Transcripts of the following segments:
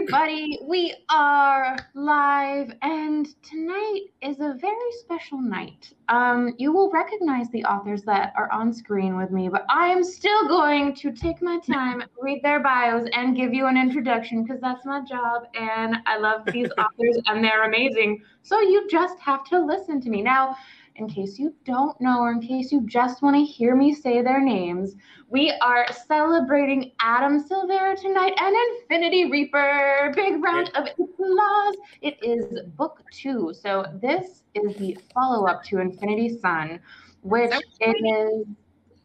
everybody. We are live, and tonight is a very special night. Um, you will recognize the authors that are on screen with me, but I am still going to take my time, read their bios, and give you an introduction because that's my job, and I love these authors, and they're amazing. So you just have to listen to me. Now, in case you don't know or in case you just want to hear me say their names, we are celebrating Adam Silvera tonight and Infinity Reaper. Big round of applause. It is book two. So this is the follow up to Infinity Son, which is.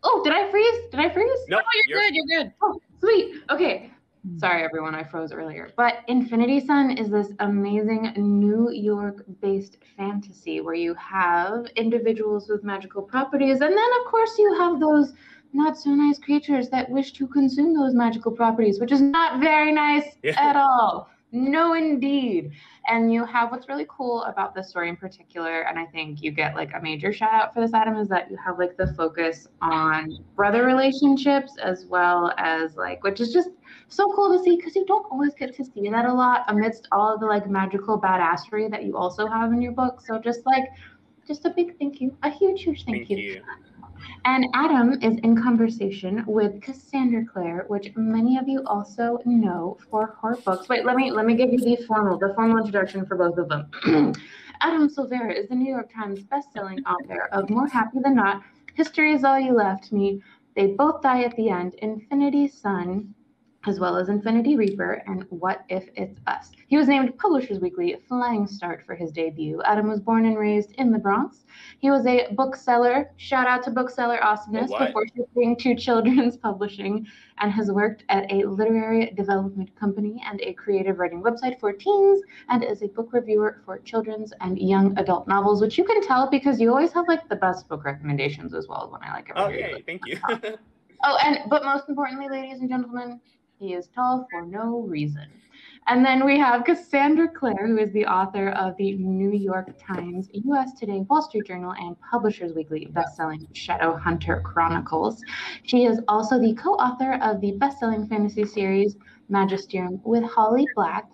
Oh, did I freeze? Did I freeze? No, Oh, you're, you're- good. You're good. Oh, sweet. Okay. Mm. Sorry, everyone, I froze earlier. But Infinity Son is this amazing New York based fantasy where you have individuals with magical properties, and then, of course, you have those not so nice creatures that wish to consume those magical properties, which is not very nice Yeah. at all. No, indeed. And you have what's really cool about this story in particular, and I think you get like a major shout out for this, Adam, is that you have like the focus on brother relationships as well as like, which is just so cool to see because you don't always get to see that a lot amidst all of the like magical badassery that you also have in your book. So just like, just a big thank you, a huge, huge thank, Thank you. you. And Adam is in conversation with Cassandra Clare, which many of you also know for her books. Wait, let me let me give you the formal the formal introduction for both of them. Adam Silvera is the New York Times bestselling author of More Happy Than Not, History Is All You Left Me, They Both Die at the End, Infinity Son, as well as Infinity Reaper and What If It's Us. He was named Publishers Weekly Flying Start for his debut. Adam was born and raised in the Bronx. He was a bookseller. Shout out to bookseller awesomeness Oh, before shifting to children's publishing and has worked at a literary development company and a creative writing website for teens and is a book reviewer for children's and young adult novels, which you can tell because you always have like the best book recommendations as well when I like every Okay, thank you. Oh, and but most importantly, ladies and gentlemen, he is tall for no reason. And then we have Cassandra Clare, who is the author of the New York Times, US Today, Wall Street Journal, and Publishers Weekly bestselling Shadowhunter Chronicles. She is also the co-author of the bestselling fantasy series Magisterium with Holly Black.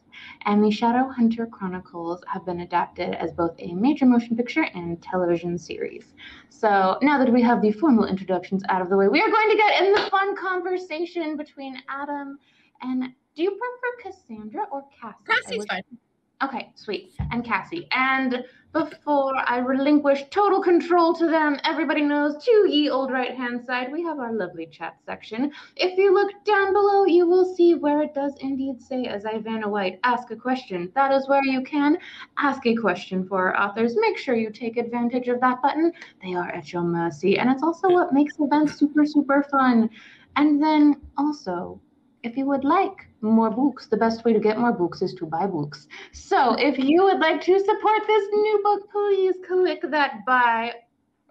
And the Shadowhunter Chronicles have been adapted as both a major motion picture and television series. So now that we have the formal introductions out of the way, we are going to get in the fun conversation between Adam and do you prefer Cassandra or Cassie? Cassie's fine. Okay, sweet. And Cassie. And before I relinquish total control to them, everybody knows to ye old right hand side, we have our lovely chat section. If you look down below, you will see where it does indeed say, as Ivana White, ask a question. That is where you can ask a question for our authors. Make sure you take advantage of that button. They are at your mercy. And it's also what makes events super, super fun. And then also, if you would like more books, the best way to get more books is to buy books. So if you would like to support this new book, please click that buy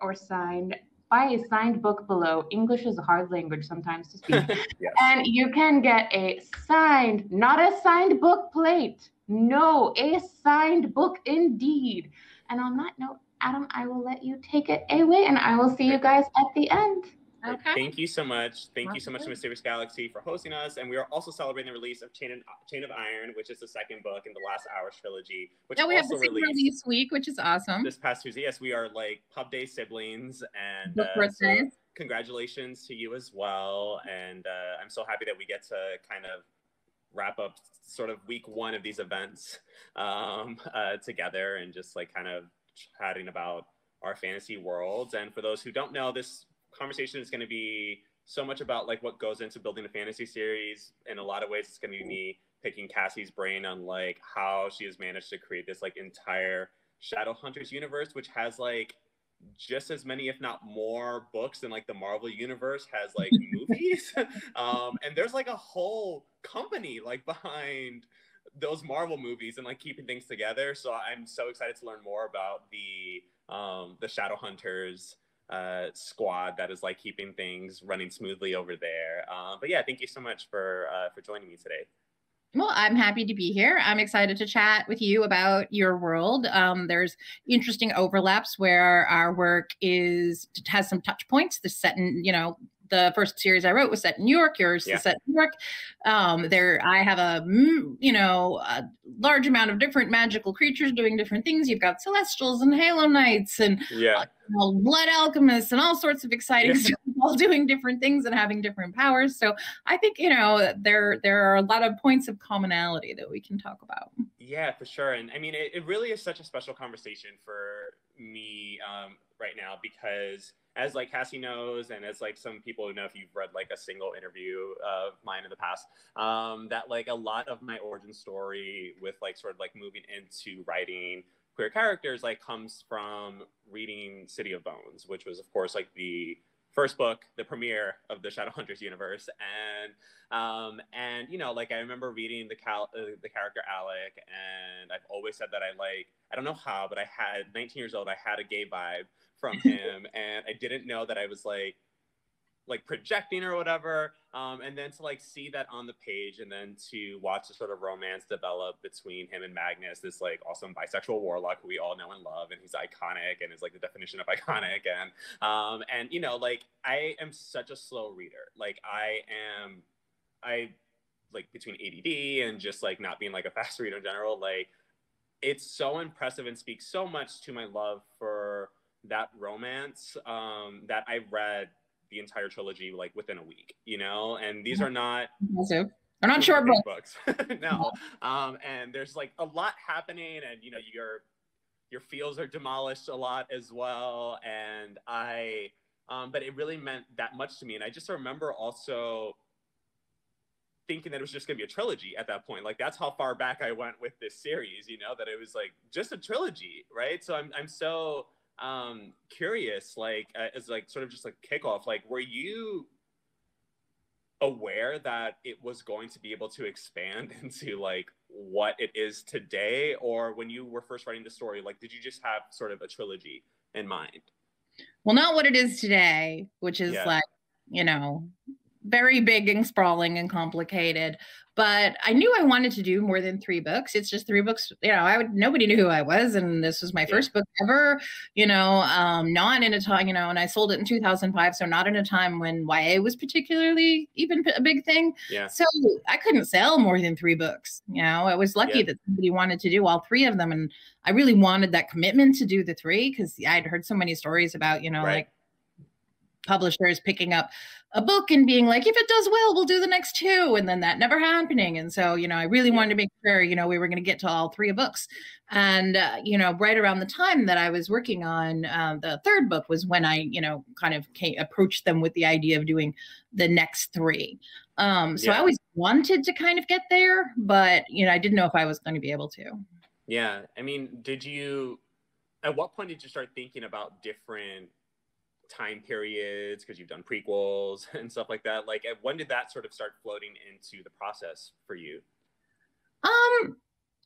or signed. Buy a signed book below. English is a hard language sometimes to speak. Yes. And you can get a signed, not a signed book plate. No, a signed book indeed. And on that note, Adam, I will let you take it away and I will see you guys at the end. Okay. Thank you so much. Thank you so much to Mysterious Galaxy for hosting us. And we are also celebrating the release of Chain, and, Chain of Iron, which is the second book in the Last Hours trilogy, which Yeah, we have also the same released release week, which is awesome. this past Tuesday. Yes, we are like Pub Day siblings. And Book uh, so congratulations to you as well. And uh, I'm so happy that we get to kind of wrap up sort of week one of these events um, uh, together and just like kind of chatting about our fantasy worlds. And for those who don't know, this conversation is going to be so much about like what goes into building a fantasy series. In a lot of ways, it's going to be me picking Cassie's brain on like how she has managed to create this like entire Shadowhunters universe, which has like just as many, if not more, books than like the Marvel universe has like movies. um, and there's like a whole company like behind those Marvel movies and like keeping things together. So I'm so excited to learn more about the um, the Shadowhunters uh, squad that is like keeping things running smoothly over there. Uh, but yeah, thank you so much for uh, for joining me today. Well, I'm happy to be here. I'm excited to chat with you about your world. Um, there's interesting overlaps where our work is has some touch points. The set in, you know, the first series I wrote was set in New York. Yours Yeah. is set in New York. Um, there, I have a mm, you know a large amount of different magical creatures doing different things. You've got Celestials and Halo Knights and Yeah. you know, blood alchemists and all sorts of exciting Yeah. stuff, all doing different things and having different powers. So I think you know there there are a lot of points of commonality that we can talk about. Yeah, for sure. And I mean, it, it really is such a special conversation for me um, right now because, as like Cassie knows, and as like some people who know if you've read like a single interview of mine in the past, um, that like a lot of my origin story with like sort of like moving into writing queer characters like comes from reading City of Bones, which was of course like the first book, the premiere of the Shadowhunters universe, and um, and you know, like I remember reading the cal- uh, the character Alec, and I've always said that I like I don't know how, but I had 19 years old, I had a gay vibe from him, and I didn't know that I was like like projecting or whatever um, and then to like see that on the page and then to watch the sort of romance develop between him and magnus this like awesome bisexual warlock who we all know and love and he's iconic and is like the definition of iconic and um, and you know like i am such a slow reader. Like i am i like between add and just like not being like a fast reader in general like it's so impressive and speaks so much to my love for that romance um, that i read the entire trilogy like within a week, you know, and these are not. They're not short books. books. no. Um, and there's like a lot happening and you know, your your feels are demolished a lot as well. And I um, but it really meant that much to me. And I just remember also thinking that it was just gonna be a trilogy at that point. Like that's how far back I went with this series, you know, that it was like just a trilogy, right? So I'm I'm so um curious like uh, as like sort of just like kickoff like were you aware that it was going to be able to expand into like what it is today or when you were first writing the story like did you just have sort of a trilogy in mind Well, not what it is today, which is Yeah. like, you know, very big and sprawling and complicated. But I knew I wanted to do more than three books. It's just three books. You know, I would nobody knew who I was, and this was my Yeah. first book ever. You know, um, not in a time. You know, and I sold it in 2005, so not in a time when YA was particularly even a big thing. yeah So I couldn't sell more than three books. You know, I was lucky Yeah. that somebody wanted to do all three of them. And I really wanted that commitment to do the three because I'd heard so many stories about, you know, Right. like publishers picking up a book and being like, if it does well, we'll do the next two. And then that never happening. And so, you know, I really wanted to make sure, you know, we were going to get to all three books. And, uh, you know, right around the time that I was working on uh, the third book was when I, you know, kind of came, approached them with the idea of doing the next three. Um, so I always wanted to kind of get there, but, you know, I didn't know if I was going to be able to. yeah i mean did you at what point did you start thinking about different time periods because you've done prequels and stuff like that like when did that sort of start floating into the process for you Um,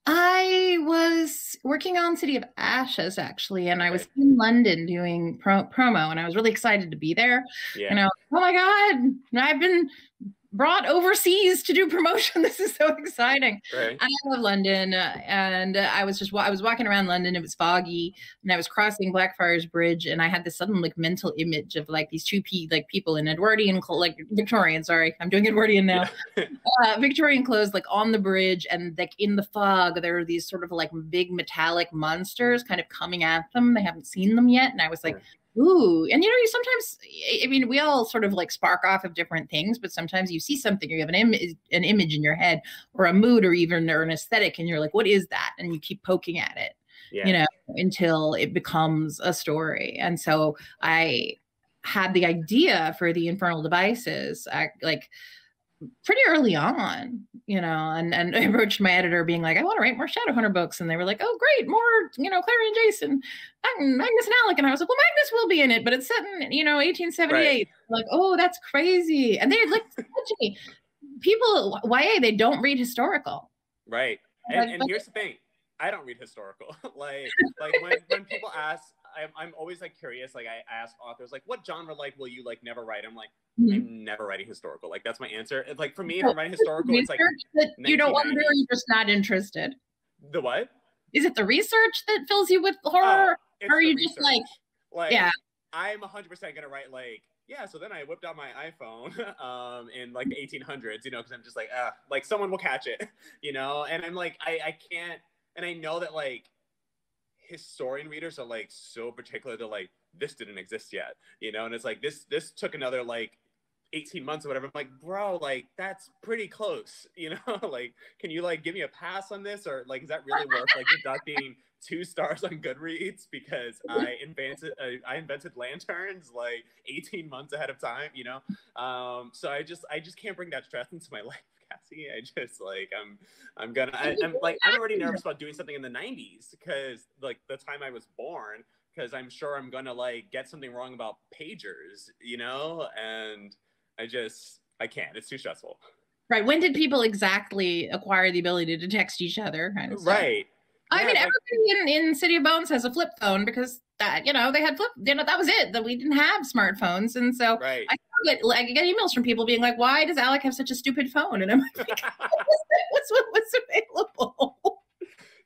I was working on City of Ashes actually, and I was in London doing pro- promo, and I was really excited to be there. yeah And I was, oh my god, I've been brought overseas to do promotion. This is so exciting. right I love London, uh, and uh, I was just I was walking around London. It was foggy, and I was crossing Blackfriars Bridge, and I had this sudden like mental image of like these two pe- like people in Edwardian like Victorian. Sorry, I'm doing Edwardian now. uh, Victorian clothes, like on the bridge, and like in the fog, there are these sort of like big metallic monsters kind of coming at them. They haven't seen them yet, and I was like. Ooh, and you know, you sometimes, I mean, we all sort of like spark off of different things, but sometimes you see something, or you have an, Im- an image in your head, or a mood, or even or an aesthetic, and you're like, what is that? And you keep poking at it, yeah you know, until it becomes a story. And so I had the idea for the Infernal Devices, I, like pretty early on, you know, and and I approached my editor being like, I want to write more Shadowhunter books, and they were like, Oh, great, more, you know, Clary and Jace, Mag- Magnus and Alec, and I was like, Well, Magnus will be in it, but it's set in, you know, 1878. Like, oh, that's crazy, and they're like people YA they don't read historical. Right. Like, And, and here's the thing. I don't read historical. like like when, when people ask, I'm, I'm always like curious. Like I ask authors, like, what genre like will you like never write? I'm like, Mhm. I'm never writing historical. Like that's my answer. It's like for me, if I'm writing historical, it's like you don't want to do, or 1990s. you're just not interested. the what? Is it the research that fills you with Oh, horror? it's or are you just like- like yeah. I'm 100 percent gonna write like yeah. So then I whipped out my iPhone um, in like the 1800s, you know, because I'm just like, ah, like someone will catch it, you know. And I'm like, I, I can't, and I know that like historian readers are like so particular. They're like, this didn't exist yet, you know. And it's like this, this took another like 18 months or whatever. I'm like, bro, like that's pretty close, you know? like, can you like give me a pass on this, or like, is that really worth like deducting two stars on Goodreads because I invented uh, I invented lanterns like 18 months ahead of time, you know? Um, so I just I just can't bring that stress into my life. Cassie, I just like I'm I'm gonna I, I'm like I'm already nervous about doing something in the 90s because like the time I was born because I'm sure I'm gonna like get something wrong about pagers, you know, and I just I can't. It's too stressful. Right. When did people exactly acquire the ability to text each other? Kind of right. I yeah, mean, like, everybody in, in City of Bones has a flip phone because that you know they had flip. You know that was it. That we didn't have smartphones, and so right. I get like I get emails from people being like, "Why does Alec have such a stupid phone?" And I'm like, "What's what, what's available?"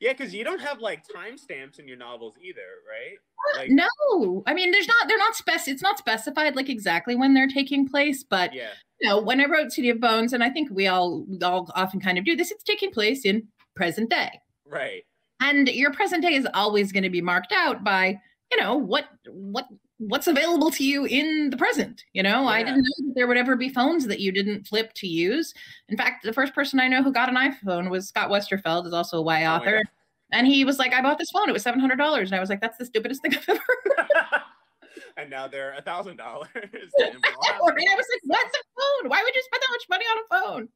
Yeah, because you don't have like timestamps in your novels either, right? Uh, like, no, I mean, there's not. They're not spec. It's not specified like exactly when they're taking place, but yeah. you know, when I wrote City of Bones, and I think we all we all often kind of do this, it's taking place in present day, right? And your present day is always going to be marked out by you know what what what's available to you in the present. You know, yeah. I didn't know that there would ever be phones that you didn't flip to use. In fact, the first person I know who got an iPhone was Scott Westerfeld, is also a Y oh author. And he was like, I bought this phone. It was seven hundred dollars, and I was like, that's the stupidest thing I've ever. and now they're a thousand dollars. I was like, what's a phone? Why would you spend that much money on a phone?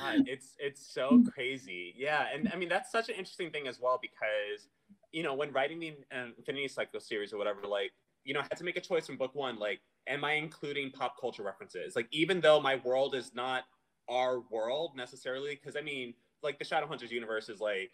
God, it's it's so hmm. crazy. Yeah, and I mean that's such an interesting thing as well because you know when writing the Infinity Cycle series or whatever, like you know, I had to make a choice from book one. Like, am I including pop culture references? Like, even though my world is not our world necessarily, because I mean, like the Shadowhunters universe is like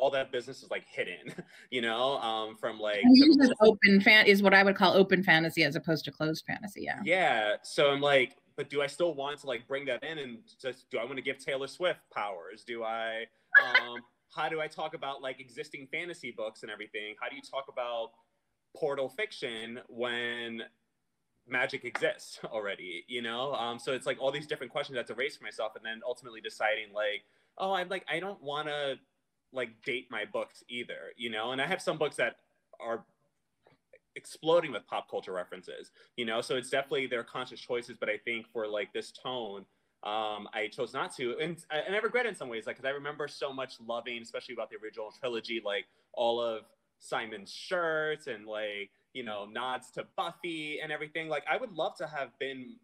all that business is like hidden, you know, um, from like uses open fan is what I would call open fantasy as opposed to closed fantasy. Yeah. Yeah. So I'm like, but do I still want to like bring that in and just do I want to give Taylor Swift powers? Do I um how do I talk about like existing fantasy books and everything? How do you talk about portal fiction when magic exists already, you know? Um, so it's like all these different questions I have to raise for myself and then ultimately deciding like, oh, I'm like, I don't want to like date my books either, you know? And I have some books that are exploding with pop culture references, you know? So it's definitely their conscious choices, but I think for like this tone, um, I chose not to, and, and I regret in some ways, like because I remember so much loving, especially about the original trilogy, like all of Simon's shirts and like you know nods to Buffy and everything. Like I would love to have been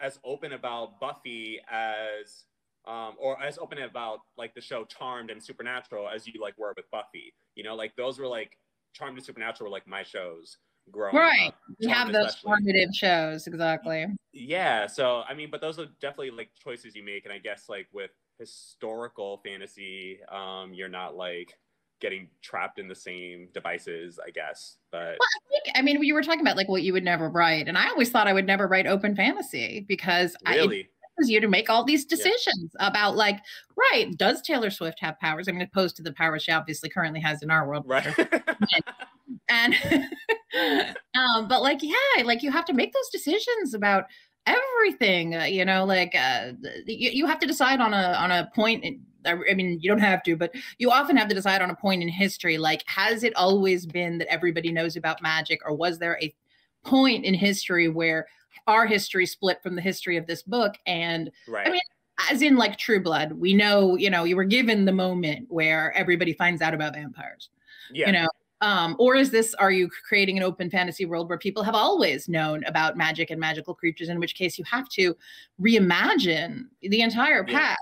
as open about Buffy as um, or as open about like the show Charmed and Supernatural as you like were with Buffy. You know, like those were like Charmed and Supernatural were like my shows growing right. up. You have those formative shows, exactly. Yeah. So I mean, but those are definitely like choices you make, and I guess like with historical fantasy, um, you're not like getting trapped in the same devices, I guess. But well, I think, I mean, you were talking about like what you would never write, and I always thought I would never write open fantasy because really. I, you to make all these decisions yeah. about like right does taylor swift have powers i mean opposed to the powers she obviously currently has in our world right and um but like yeah like you have to make those decisions about everything uh, you know like uh you, you have to decide on a on a point in, I mean, you don't have to, but you often have to decide on a point in history. Like, has it always been that everybody knows about magic, or was there a point in history where our history split from the history of this book. And right. I mean, as in like True Blood, we know, you know, you were given the moment where everybody finds out about vampires. Yeah. You know, um, or is this are you creating an open fantasy world where people have always known about magic and magical creatures in which case you have to reimagine the entire path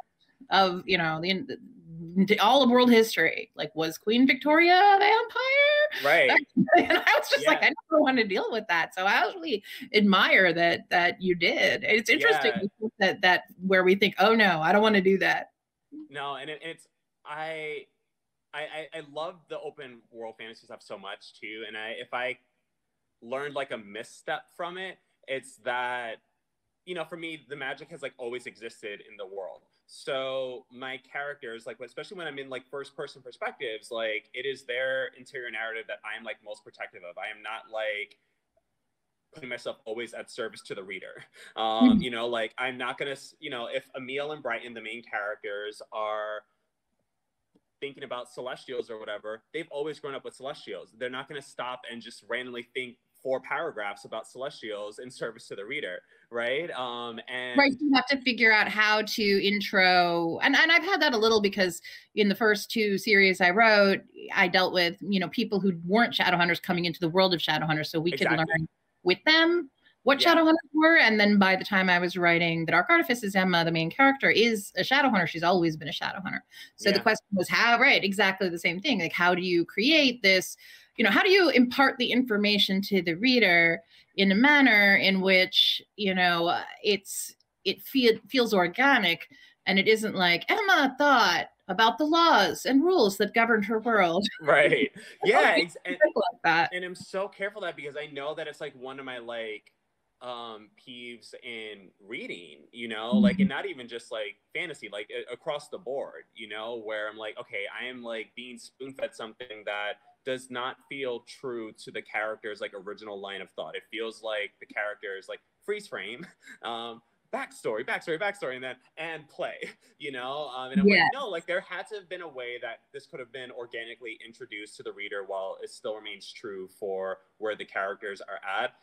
yeah. of you know the all of world history. Like, was Queen Victoria a vampire? Right. and I was just yeah. like, I never want to deal with that. So I actually admire that that you did. It's interesting yeah. that that where we think, oh no, I don't want to do that. No, and it, it's I. I, I love the open world fantasy stuff so much too, and I if I learned like a misstep from it, it's that you know for me the magic has like always existed in the world so my characters, like especially when I'm in like first person perspectives, like it is their interior narrative that I am like most protective of. I am not like putting myself always at service to the reader. Um, Mhm. You know, like I'm not gonna, s- you know, if Emil and Brighton, the main characters, are thinking about celestials or whatever, they've always grown up with celestials. They're not gonna stop and just randomly think four paragraphs about celestials in service to the reader, right? Um, and Right, you have to figure out how to intro, and and I've had that a little because in the first two series I wrote, I dealt with you know people who weren't Shadowhunters coming into the world of Shadowhunters, so we Exactly. could learn with them what Yeah. Shadowhunters were, and then by the time I was writing the Dark Artifices, Emma, the main character, is a Shadowhunter. She's always been a Shadowhunter. So the question was how, right? Exactly the same thing. Like how do you create this? You know, how do you impart the information to the reader in a manner in which you know it's it feel, feels organic and it isn't like Emma thought about the laws and rules that governed her world. right, yeah, and, like that. and I'm so careful that because I know that it's like one of my like um peeves in reading you know like and not even just like fantasy like a- across the board you know where i'm like okay i am like being spoon-fed something that does not feel true to the character's like original line of thought it feels like the character is like freeze frame um backstory backstory backstory and then and play you know um, and i'm Yes. like no like there had to have been a way that this could have been organically introduced to the reader while it still remains true for where the characters are at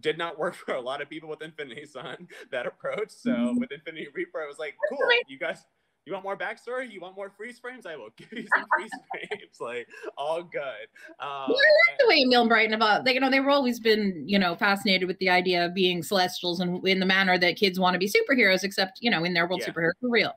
did not work for a lot of people with Infinity Son that approach. So Mhm. with Infinity Reaper, I was like, cool, you guys, you want more backstory? You want more freeze frames? I will give you some freeze frames. Like all good. Um, well, I like the way and Brighton about, they, you know, they were always been, you know, fascinated with the idea of being celestials and in the manner that kids want to be superheroes, except, you know, in their world, Yeah. superheroes for real.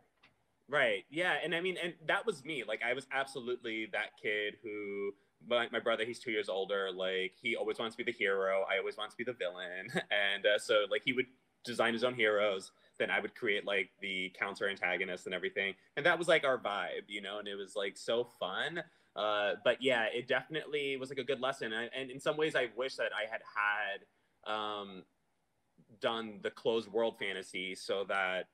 Right. Yeah. And I mean, and that was me. Like, I was absolutely that kid who, my, my brother, he's two years older. Like, he always wants to be the hero. I always want to be the villain. And uh, so, like, he would design his own heroes. Then I would create, like, the counter antagonist and everything. And that was, like, our vibe, you know? And it was, like, so fun. Uh, but yeah, it definitely was, like, a good lesson. And, in some ways, I wish that I had had um, done the closed world fantasy so that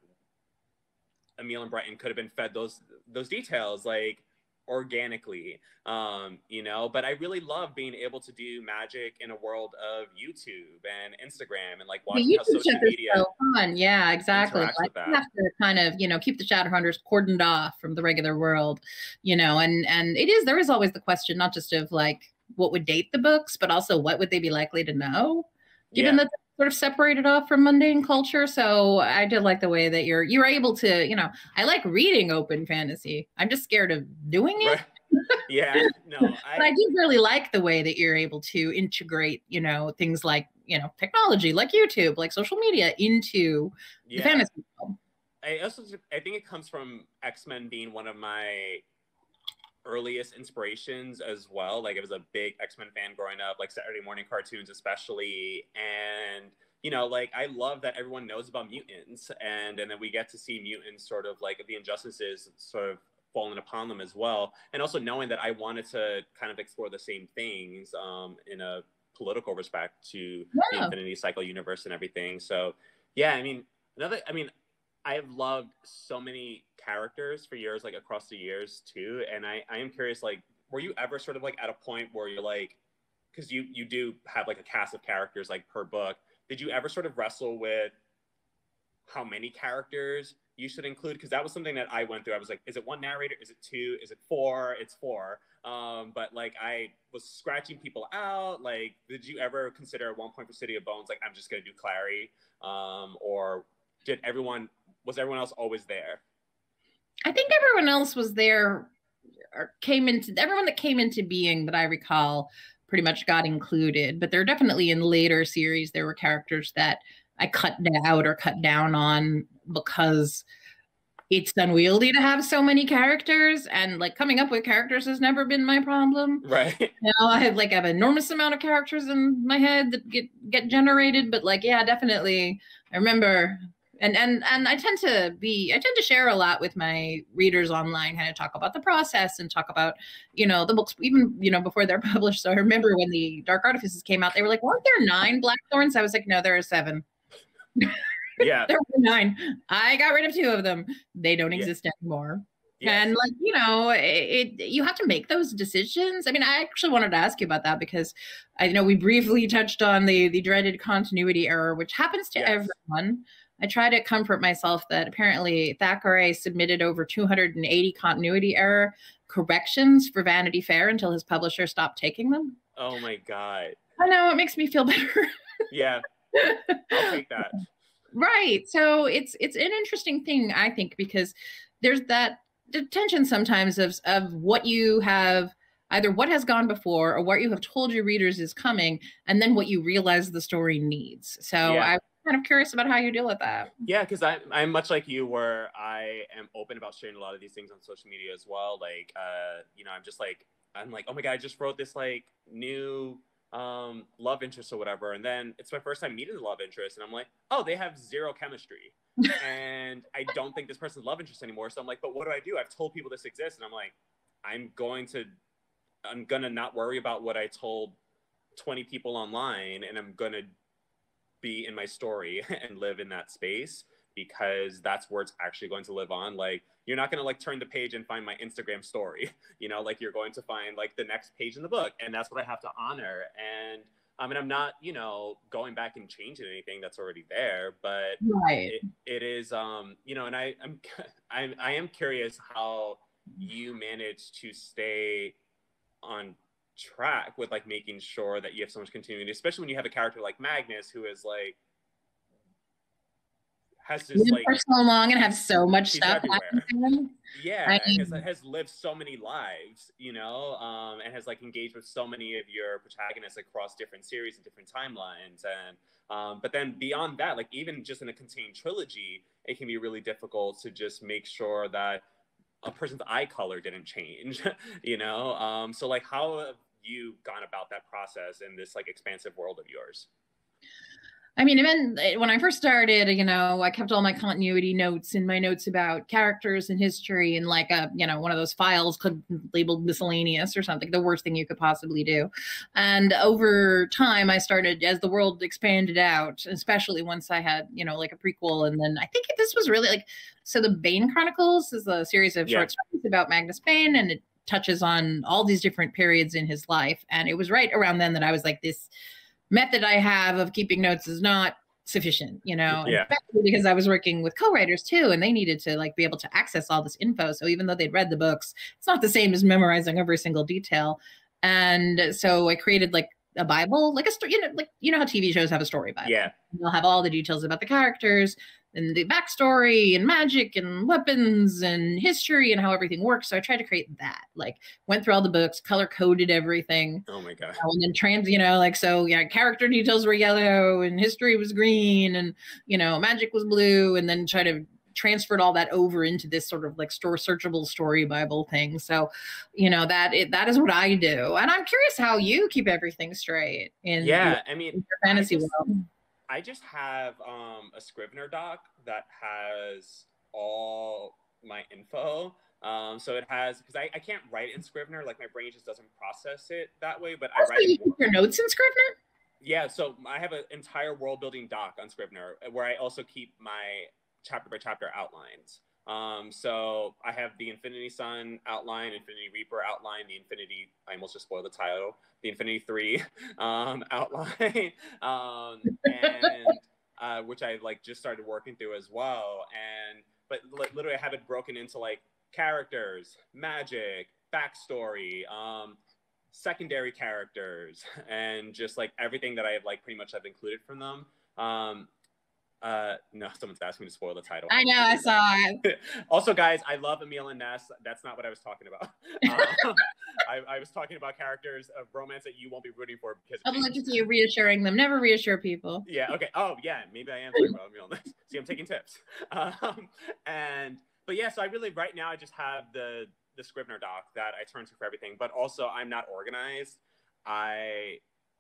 Emil and Brighton could have been fed those those details like organically um you know but i really love being able to do magic in a world of youtube and instagram and like watching how social media so fun. Yeah, exactly. Like, you have to kind of, you know, keep the Shadowhunters cordoned off from the regular world, you know, and and it is there is always the question, not just of like what would date the books, but also what would they be likely to know, given yeah, that sort of separated off from mundane culture. So I did like the way that you're you're able to, you know, I like reading open fantasy. I'm just scared of doing it. right. yeah no I I, do really like the way that you're able to integrate, you know, things like, you know, technology, like YouTube, like social media into the fantasy world. I also I think it comes from X Men being one of my earliest inspirations as well. Like I was a big X Men fan growing up, like Saturday morning cartoons especially, and you know, like I love that everyone knows about mutants, and and then we get to see mutants sort of like the injustices sort of falling upon them as well, and also knowing that I wanted to kind of explore the same things um, in a political respect to the Infinity Cycle universe and everything. So yeah, I mean another I mean I have loved so many characters for years, like across the years too. And I, I am curious, like, were you ever sort of like at a point where you're like, because you you do have like a cast of characters like per book. Did you ever sort of wrestle with how many characters you should include? Because that was something that I went through. I was like, is it one narrator? Is it two? Is it four? It's four. Um, but like I was scratching people out. Like, did you ever consider at one point for City of Bones, like I'm just gonna do Clary? Um, or did everyone was everyone else always there? I think everyone else was there or came into everyone that came into being that I recall pretty much got included, but there are definitely in later series there were characters that I cut out or cut down on because it's unwieldy to have so many characters and like coming up with characters has never been my problem. Right. You know, I have like I have an enormous amount of characters in my head that get get generated, but like yeah, definitely I remember and and and I tend to be I tend to share a lot with my readers online, kind of talk about the process and talk about you know the books even you know before they're published. So I remember when the Dark Artifices came out, they were like, "Weren't there nine Blackthorns?" I was like, "No, there are seven. Yeah. There were nine. I got rid of two of them. They don't Yeah. exist anymore." Yes. And like you know, it, it, you have to make those decisions. I mean, I actually wanted to ask you about that because I know we briefly touched on the the dreaded continuity error, which happens to yes. everyone. I try to comfort myself that apparently Thackeray submitted over 280 continuity error corrections for Vanity Fair until his publisher stopped taking them. Oh my god! I know it makes me feel better. yeah, I'll take that. Right. So it's it's an interesting thing, I think, because there's that tension sometimes of of what you have either what has gone before or what you have told your readers is coming, and then what you realize the story needs. So yeah. I'm kind of curious about how you deal with that. Yeah, because I'm I'm much like you, where I am open about sharing a lot of these things on social media as well. Like, uh, you know, I'm just like I'm like, oh my god, I just wrote this like new um, love interest or whatever. And then it's my first time meeting the love interest, and I'm like, oh, they have zero chemistry. and I don't think this person's love interest anymore. So I'm like, but what do I do? I've told people this exists, and I'm like, I'm going to, I'm gonna not worry about what I told 20 people online, and I'm gonna be in my story and live in that space because that's where it's actually going to live on. Like you're not going to like turn the page and find my Instagram story, you know, like you're going to find like the next page in the book. And that's what I have to honor. And I mean, I'm not, you know, going back and changing anything that's already there, but right. it, it is, um, you know, and I, I'm, I'm, I am curious how you manage to stay on track with like making sure that you have so much continuity, especially when you have a character like Magnus who is like has just like for so long and have so much stuff Yeah, I mean, has, has, lived so many lives, you know, um, and has like engaged with so many of your protagonists across different series and different timelines. And um, but then beyond that, like even just in a contained trilogy, it can be really difficult to just make sure that a person's eye color didn't change, you know. Um, so like, how you gone about that process in this like expansive world of yours? I mean, even eh, when I first started, you know, I kept all my continuity notes in my notes about characters and history and like a, you know, one of those files labeled miscellaneous or something, the worst thing you could possibly do. And over time, I started, as the world expanded out, especially once I had, you know, like a prequel. And then I think this was really like, so the Bane Chronicles is a series of yeah. short stories about Magnus Bane and it touches on all these different periods in his life. And it was right around then that I was like, this method I have of keeping notes is not sufficient, you know, yeah. because I was working with co-writers too, and they needed to like be able to access all this info. So even though they'd read the books, it's not the same as memorizing every single detail. And so I created like a Bible, like a story, you know, like you know how TV shows have a story Bible. Yeah. They'll have all the details about the characters, and the backstory and magic and weapons and history and how everything works. So I tried to create that. Like went through all the books, color coded everything. Oh my god! Oh, and then trans, you know, like so yeah, character details were yellow and history was green and you know magic was blue, and then try to transferred all that over into this sort of like store searchable story bible thing so you know that it, that is what i do and i'm curious how you keep everything straight in yeah i mean your fantasy I just, world I just have um, a Scrivener doc that has all my info. Um, so it has because I, I can't write in Scrivener, like my brain just doesn't process it that way. But also, I write you keep your notes in Scrivener. Yeah, so I have an entire world building doc on Scrivener where I also keep my chapter by chapter outlines. Um, so I have the Infinity Son outline, Infinity Reaper outline, the Infinity. I almost just spoiled the title. The Infinity Three um, outline, um, and uh, which I like just started working through as well. And but literally, I have it broken into like characters, magic, backstory, um, secondary characters, and just like everything that I have like pretty much have included from them. Um, uh, no, someone's asking me to spoil the title. I know, I saw it. also, guys, I love Emil and Ness. That's not what I was talking about. Uh, I, I, was talking about characters of romance that you won't be rooting for because. Like to see you reassuring them. Never reassure people. Yeah. Okay. Oh, yeah. Maybe I am talking about Emil and Ness. See, I'm taking tips. Um, and but yeah, so I really right now I just have the the Scrivener doc that I turn to for everything. But also, I'm not organized. I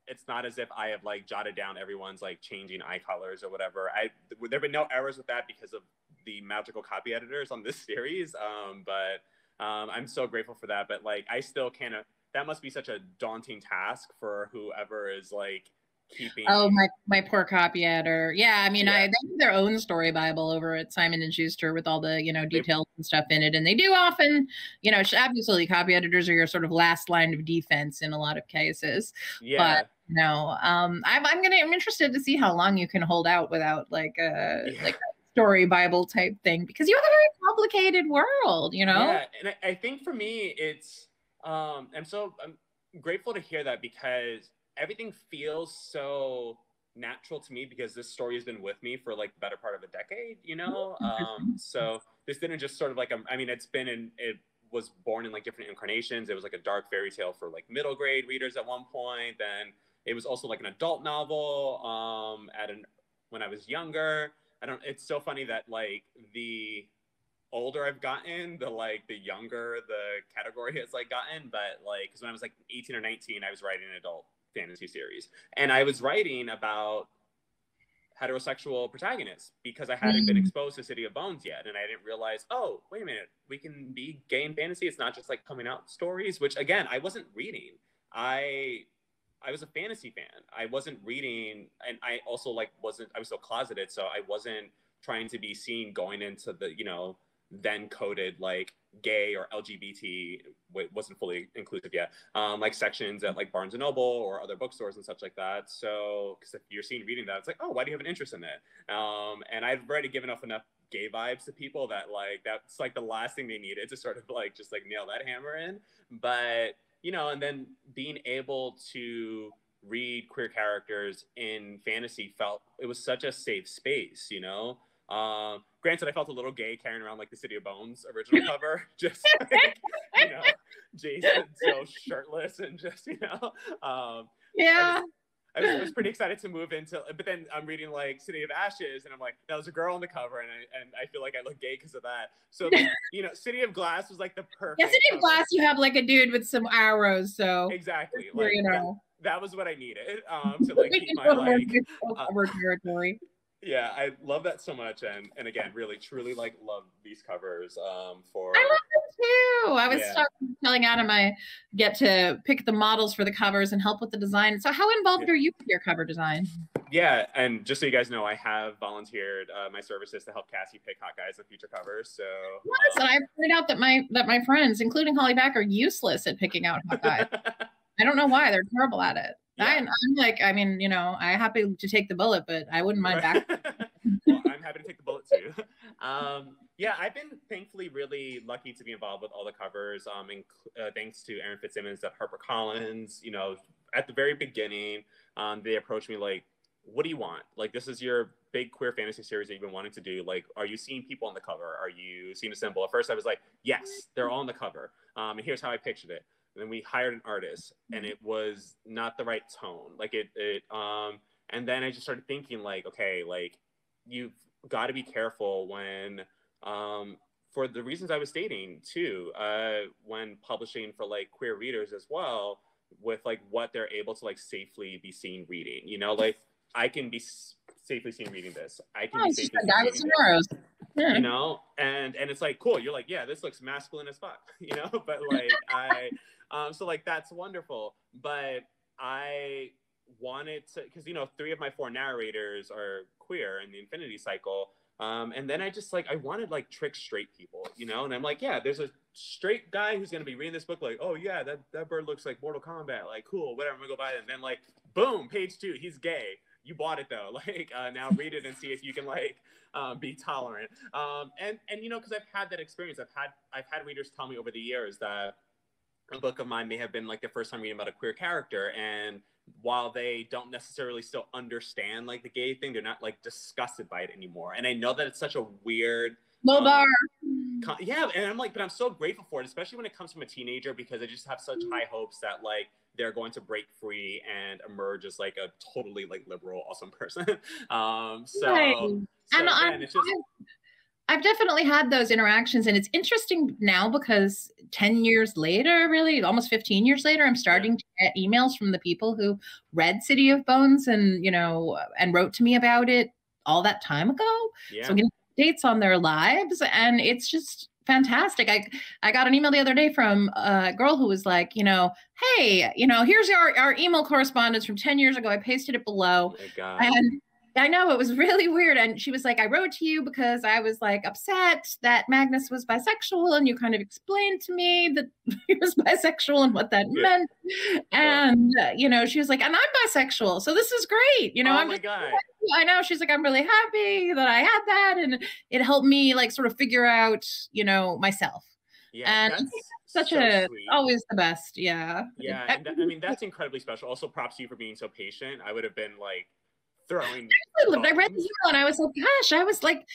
it's not as if I have like jotted down everyone's like changing eye colors or whatever. I there've been no errors with that because of the magical copy editors on this series. Um, but um, I'm so grateful for that. But like, I still can't. That must be such a daunting task for whoever is like keeping. Oh my my poor copy editor. Yeah, I mean, Yeah. I they have their own story bible over at Simon and Schuster with all the you know details and stuff in it, and they do often, you know, absolutely copy editors are your sort of last line of defense in a lot of cases. yeah. No, um, I'm I'm gonna I'm interested to see how long you can hold out without like a Yeah. like a story bible type thing because you have a very complicated world, you know. Yeah, and I, I think for me, it's um, I'm so I'm grateful to hear that because everything feels so natural to me because this story has been with me for like the better part of a decade, you know. Um, so this didn't just sort of like um, I mean, it's been in it was born in like different incarnations. It was like a dark fairy tale for like middle grade readers at one point. Then it was also like an adult novel um, at an when I was younger. I don't. It's so funny that like the older I've gotten, the like the younger the category has like gotten. But like, because when I was like 18 or 19, I was writing an adult fantasy series, and I was writing about heterosexual protagonists because I hadn't been Mm. exposed to City of Bones yet, and I didn't realize, oh, wait a minute, we can be gay in fantasy. It's not just like coming out stories, which again, I wasn't reading. I I was a fantasy fan. I wasn't reading, and I also like wasn't. I was so closeted, so I wasn't trying to be seen going into the you know then coded like gay or LGBT wa- wasn't fully inclusive yet. Um, like sections at like Barnes and Noble or other bookstores and such like that. So because if you're seen reading that, it's like, oh, why do you have an interest in it? Um, and I've already given off enough gay vibes to people that like that's like the last thing they needed to sort of like just like nail that hammer in. But you know, and then being able to read queer characters in fantasy felt it was such a safe space, you know. Um, granted, I felt a little gay carrying around like the City of Bones original cover, just like, you know, Jace so shirtless and just you know. Um, Yeah. I was, I was pretty excited to move into, but then I'm reading like City of Ashes, and I'm like, that was a girl on the cover, and I and I feel like I look gay because of that. So you know, City of Glass was like the perfect. Yes, in cover. glass you have like a dude with some arrows, so Exactly. Like, you that, know. that was what I needed um, to like keep my like uh, cover territory. Yeah i love that so much and and again really truly like love these covers um for I love them too. I was Yeah. telling Adam I get to pick the models for the covers and help with the design. So how involved Yeah. are you with your cover design? yeah and just so you guys know i have volunteered uh, my services to help cassie pick hot guys and future covers so Yes, and I pointed out that my that my friends, including Holly Black, are useless at picking out hot guys. I don't know why they're terrible at it. Yeah. I, I'm like, I mean, you know, I'm happy to take the bullet, but I wouldn't mind back. well, i'm happy to take the bullet too. Um yeah i've been thankfully really lucky to be involved with all the covers um and uh, thanks to Erin Fitzsimmons at harpercollins you know at the very beginning um they approached me like what do you want? Like this is your big queer fantasy series that you've been wanting to do. Like are you seeing people on the cover? Are you seeing a symbol at first i was like yes they're all on the cover. Um and here's how i pictured it and then we hired an artist and it was not the right tone. Like it it um and then i just started thinking like okay like you've got to be careful when um for the reasons i was stating too uh when publishing for like queer readers as well with like what they're able to like safely be seen reading you know? Like i can be s- safely seen reading this. I can Oh, be safely seen reading this. Yeah. you know? And and it's like cool you're like yeah this looks masculine as fuck you know? But like i um so like that's wonderful. But i wanted to because you know three of my four narrators are queer in the infinity cycle. Um and then i just like i wanted like trick straight people you know? And i'm like yeah there's a straight guy who's gonna be reading this book like oh yeah that that bird looks like mortal kombat like cool whatever i'm gonna go buy it. And then like boom page two he's gay. You bought it though. Like uh, now read it and see if you can like um, be tolerant. Um, and and you know because i've had that experience. I've had i've had readers tell me over the years that a book of mine may have been like the first time reading about a queer character and while they don't necessarily still understand like the gay thing they're not like disgusted by it anymore and i know that it's such a weird Low um, bar. con- yeah and i'm like but i'm so grateful for it especially when it comes from a teenager because i just have such high hopes that like they're going to break free and emerge as like a totally like liberal awesome person um so, Right. so and I, again, it's just I've definitely had those interactions, and it's interesting now because 10 years later, really almost 15 years later, I'm starting to get emails from the people who read City of Bones and, you know, and wrote to me about it all that time ago. yeah So I'm getting updates on their lives, and it's just fantastic. I I got an email the other day from a girl who was like, you know, hey, you know, here's our our email correspondence from 10 years ago. I pasted it below. Oh and I know it was really weird. And she was like, I wrote to you because I was like upset that Magnus was bisexual, and you kind of explained to me that he was bisexual and what that Yeah. meant. And uh, you know, she was like, and I'm bisexual, so this is great. You know, oh I'm my just god. I know. She's like, I'm really happy that I had that, and it helped me like sort of figure out, you know, myself. Yeah, and that's Such so a sweet. always the best. Yeah. Yeah, and that, I mean that's incredibly special. Also, props to you for being so patient. I would have been like throwing. I I read the email and I was like, gosh, I was like,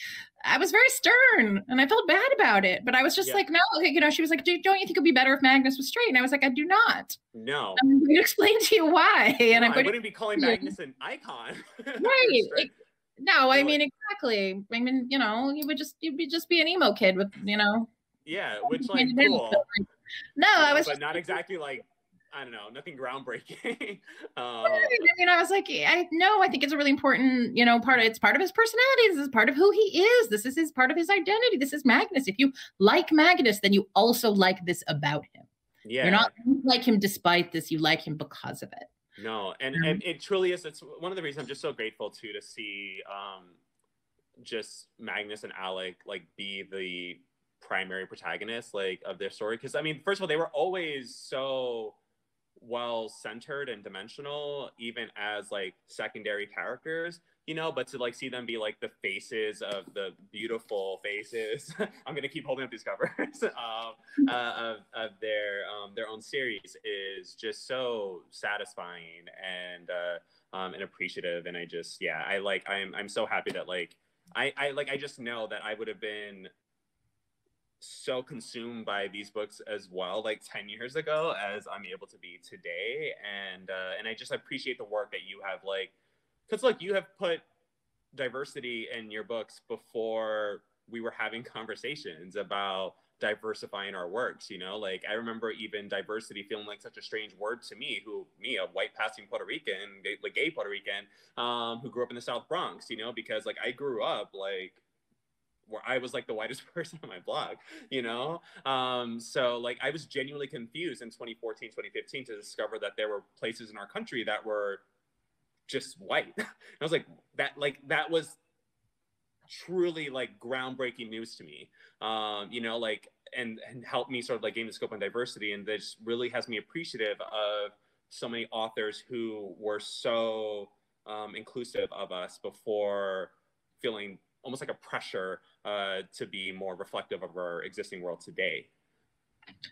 I was very stern and I felt bad about it. But I was just Yeah. like, no, okay, you know, she was like, "Do- don't you think it'd be better if Magnus was straight? And I was like, I do not. No, I'm going to explain to you why. And no I'm going to, wouldn't be calling Magnus an icon. right. No, I mean, exactly. I mean, you know, you would just, you'd be just be an emo kid with, you know, Yeah, which like cool. no, I was but just, not exactly like I don't know, nothing groundbreaking. um, I mean, I was like, I no, I think it's a really important, you know, part of it's part of his personality. This is part of who he is. This is his part of his identity. This is Magnus. If you like Magnus, then you also like this about him. yeah, You're not you like him despite this, you like him because of it. No, and Yeah. and it truly is. It's one of the reasons I'm just so grateful too to see um, just Magnus and Alec like be the primary protagonists like of their story. Because I mean, first of all, they were always so well centered and dimensional, even as like secondary characters. You know, but to like see them be like the faces of the beautiful faces. I'm gonna keep holding up these covers. um, uh, of, of their um, their own series is just so satisfying and uh, um, and appreciative. And I just yeah, I like I'm I'm so happy that like I I like I just know that I would have been so consumed by these books as well like 10 years ago as i'm able to be today. And uh and i just appreciate the work that you have like because look you have put diversity in your books before we were having conversations about diversifying our works you know? Like i remember even diversity feeling like such a strange word to me who me a white passing puerto rican like gay puerto rican um who grew up in the south bronx you know? Because like i grew up like where I was like the whitest person on my blog, you know? Um, so like I was genuinely confused in 2014, 2015 to discover that there were places in our country that were just white. I was like, that like that was truly like groundbreaking news to me. Um, you know, like and and helped me sort of like gain the scope on diversity. And this really has me appreciative of so many authors who were so um, inclusive of us before feeling almost like a pressure uh, to be more reflective of our existing world today.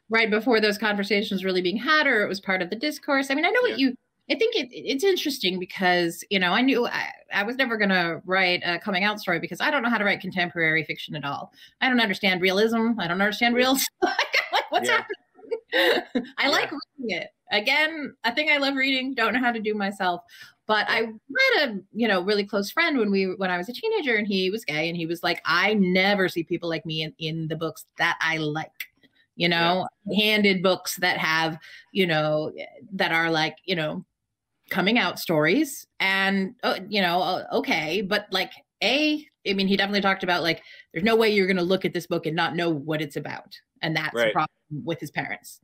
Right before those conversations really being had, or it was part of the discourse. I mean, I know Yeah. what you I think it, it's interesting because, you know, I knew I, I was never going to write a coming out story because I don't know how to write contemporary fiction at all. I don't understand realism. I don't understand real. like, what's Yeah. happening? I Yeah. like reading it. Again, a thing I love reading, don't know how to do myself. But I had a, you know, really close friend when we when I was a teenager and he was gay and he was like, I never see people like me in, in the books that I like. You know, handed books that have, you know, that are like, you know, coming out stories and uh, you know uh, okay but like a i mean he definitely talked about like there's no way you're going to look at this book and not know what it's about and that's Right. problem with his parents.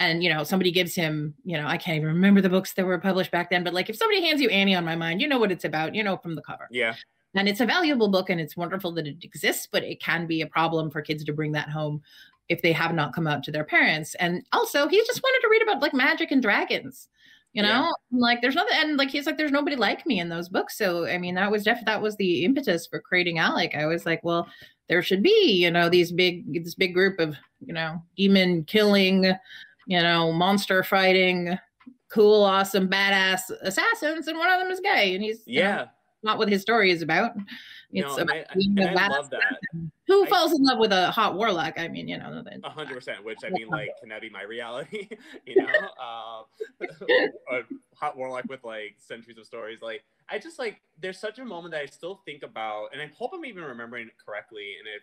And you know somebody gives him you know i can't even remember the books that were published back then but like if somebody hands you annie on my mind you know what it's about you know from the cover. Yeah, and it's a valuable book and it's wonderful that it exists but it can be a problem for kids to bring that home if they have not come out to their parents. And also he just wanted to read about like magic and dragons you know? Yeah. like there's nothing and like he's like there's nobody like me in those books. So i mean that was def that was the impetus for creating alec. I was like well there should be you know these big this big group of you know demon killing you know monster fighting cool awesome badass assassins and one of them is gay and he's you know, yeah. not what his story is about. It's no, about I, being and a I badass love that. who I- falls in love with a hot warlock. I mean, you know, hundred percent. Which I mean, like, can that be my reality? you know, um, a hot warlock with like centuries of stories. Like, I just like there's such a moment that I still think about, and I hope I'm even remembering it correctly. And if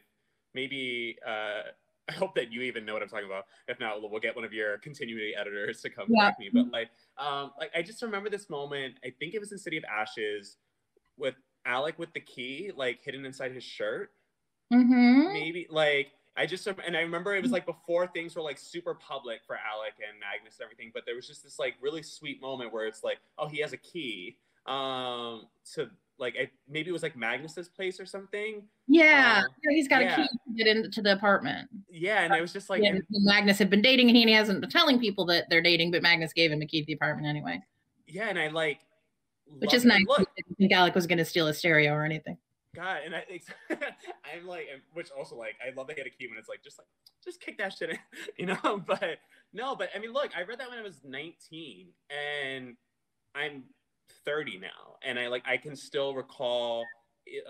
maybe uh, I hope that you even know what I'm talking about. If not, we'll get one of your continuity editors to come Yeah. correct me. But like, um, like I just remember this moment. I think it was in City of Ashes with Alec with the key like hidden inside his shirt Mhm. maybe like I just and I remember it was like before things were like super public for Alec and Magnus and everything, but there was just this like really sweet moment where it's like, oh, he has a key um to like I, maybe it was like Magnus's place or something. Yeah, um, he's got yeah. a key to get into the apartment. Yeah, and it was just like yeah, Magnus had been dating, and he hasn't been telling people that they're dating, but Magnus gave him a key to the apartment anyway. Yeah, and I like, which is nice. Look, I didn't think Alec was going to steal a stereo or anything. God, and I think I'm like, which also like, I love that he had a key when it's like, just like, just kick that shit in, you know. But no, but I mean, look, I read that when I was 19, and I'm 30 now and i like i can still recall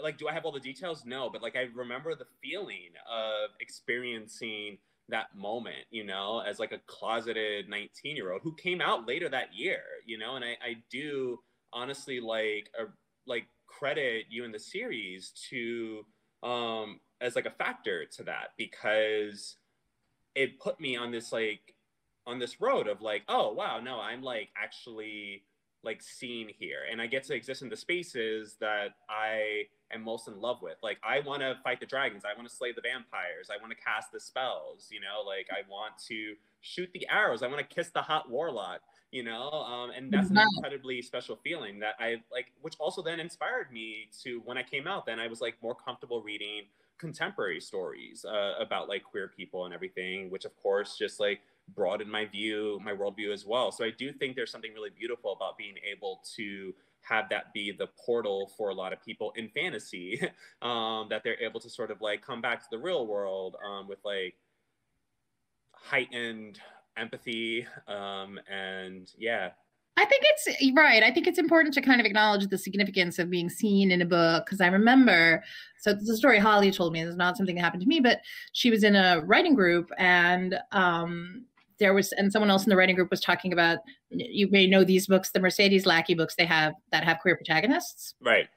like do i have all the details? No but like i remember the feeling of experiencing that moment you know as like a closeted 19 year old who came out later that year you know and i, I do honestly like a, like credit you in the series to um as like a factor to that because it put me on this like on this road of like oh wow no i'm like actually like seen here and i get to exist in the spaces that i am most in love with. Like i want to fight the dragons i want to slay the vampires i want to cast the spells you know like i want to shoot the arrows i want to kiss the hot warlock you know um, and that's an incredibly special feeling that i like which also then inspired me to when i came out then i was like more comfortable reading contemporary stories uh, about like queer people and everything which of course just like broaden my view, my worldview as well. So I do think there's something really beautiful about being able to have that be the portal for a lot of people in fantasy um, that they're able to sort of like come back to the real world um, with like heightened empathy um, and yeah I think it's right. I think it's important to kind of acknowledge the significance of being seen in a book because I remember. So the story Holly told me is not something that happened to me, but she was in a writing group and um, there was and someone else in the writing group was talking about you may know these books the mercedes lackey books they have that have queer protagonists. Right.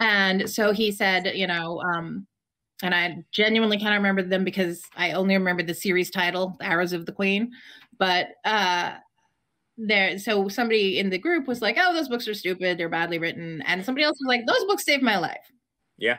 And so he said you know um and i genuinely can't remember them because i only remember the series title the arrows of the queen. But uh there so somebody in the group was like oh those books are stupid they're badly written. And somebody else was like those books saved my life. Yeah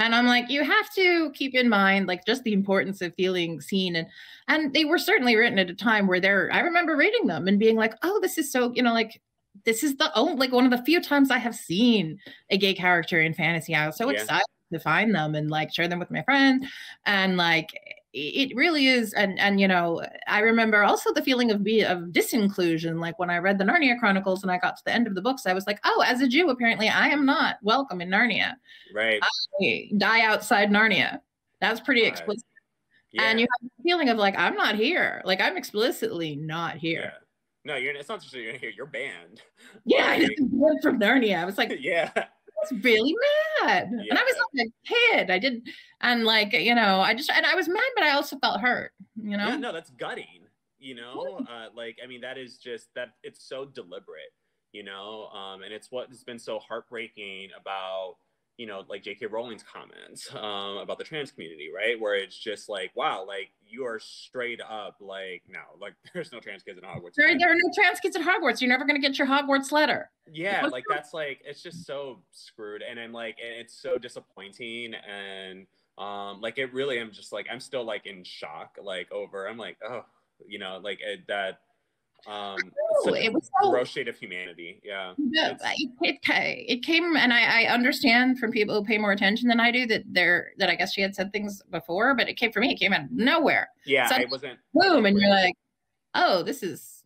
and i'm like you have to keep in mind like just the importance of feeling seen. And and they were certainly written at a time where they're i remember reading them and being like oh this is so you know like this is the only like one of the few times i have seen a gay character in fantasy. I was so yeah. excited to find them and like share them with my friends. And like it really is and and you know i remember also the feeling of be of disinclusion like when i read the narnia chronicles and i got to the end of the books i was like oh as a jew apparently i am not welcome in narnia. Right. I die outside narnia. That's pretty right. explicit. Yeah. and you have the feeling of like i'm not here. Like i'm explicitly not here. Yeah. no you're it's not just you're here you're banned. Yeah like, from narnia. I was like yeah was really mad. Yeah. And I was like a kid. I didn't, and like, you know, I just, and I was mad, but I also felt hurt, you know? Yeah, no, that's gutting, you know? Uh, like, I mean, that is just that it's so deliberate, you know? Um, and it's what has been so heartbreaking about, you know, like J.K. Rowling's comments um, about the trans community, right? Where it's just like, wow, like you are straight up like, no, like there's no trans kids in Hogwarts. There, there are no trans kids at Hogwarts. You're never going to get your Hogwarts letter. Yeah, like that's like, it's just so screwed. And I'm like, and it's so disappointing. And um, like, it really, I'm just like, I'm still like in shock, like over, I'm like, oh, you know, like it, that um it was so, gross shade of humanity yeah. It, it, it, came and I, I understand from people who pay more attention than i do that they're that i guess she had said things before but it came for me it came out of nowhere. Yeah so, it wasn't boom and you're like oh this is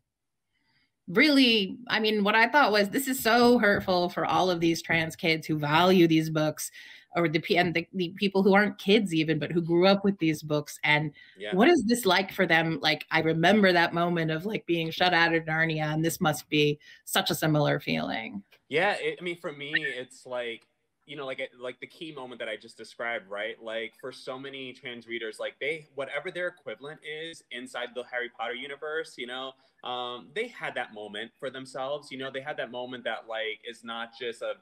really i mean what i thought was this is so hurtful for all of these trans kids who value these books or the and the, the people who aren't kids even but who grew up with these books. And yeah. what is this like for them? Like i remember that moment of like being shut out of narnia and this must be such a similar feeling. Yeah it, i mean for me it's like you know like like the key moment that i just described right? Like for so many trans readers like they whatever their equivalent is inside the harry potter universe you know um, they had that moment for themselves. You know they had that moment that like is not just a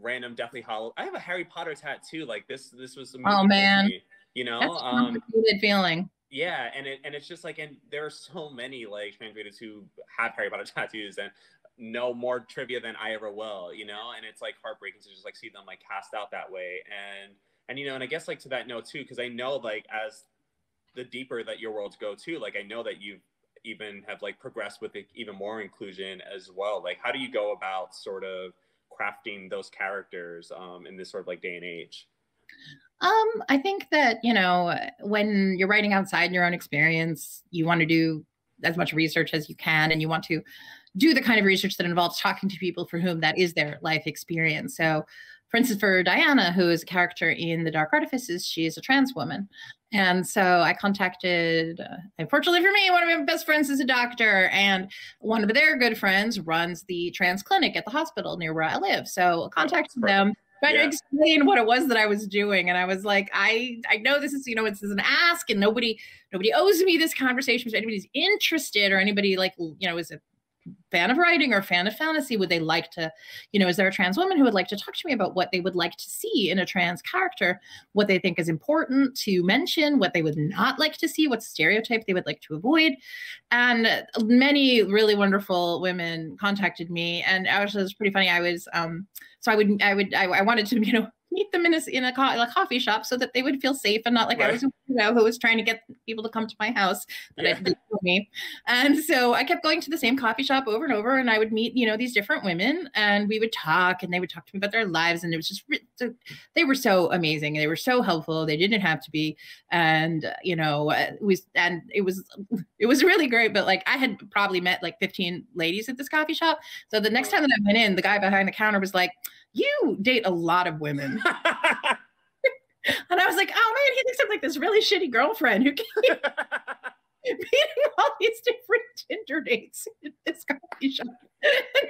random Deathly Hallow. I have a Harry Potter tattoo. Like this, this was. Oh man. you know, That's um, feeling. Yeah, and it, and it's just like, and there are so many like trans readers who have Harry Potter tattoos and know more trivia than I ever will. You know, and it's like heartbreaking to just like see them like cast out that way. And and you know, and I guess like to that note too, because I know like as the deeper that your worlds go too. Like I know that you even have like progressed with even more inclusion as well. Like how do you go about sort of crafting those characters um, in this sort of like day and age? Um, I think that, you know, when you're writing outside your own experience, you want to do as much research as you can and you want to do the kind of research that involves talking to people for whom that is their life experience. So, for instance, for Diana, who is a character in The Dark Artifices, she is a trans woman. And so I contacted, uh, unfortunately for me, one of my best friends is a doctor, and one of their good friends runs the trans clinic at the hospital near where I live. So I contacted them trying yeah. to explain what it was that I was doing. And I was like, I I know this is, you know, it's, it's an ask and nobody nobody owes me this conversation. If anybody's interested or anybody like, you know, is a fan of writing or fan of fantasy would they like to you know is there a trans woman who would like to talk to me about what they would like to see in a trans character? What they think is important to mention what they would not like to see what stereotype they would like to avoid. And many really wonderful women contacted me and actually it was pretty funny. I was um so i would i would i, I wanted to you know meet them in a in a, co- a, coffee shop so that they would feel safe and not like right. I was, you know, who was trying to get people to come to my house that yeah. I me. And so I kept going to the same coffee shop over and over, and I would meet, you know, these different women, and we would talk, and they would talk to me about their lives, and it was just they were so amazing, they were so helpful. They didn't have to be, and you know, uh, it was and it was it was really great. But like I had probably met like 15 ladies at this coffee shop, so the next time that I went in, the guy behind the counter was like you date a lot of women. and I was like, oh man, he thinks I'm like this really shitty girlfriend who meeting all these different Tinder dates in this coffee shop.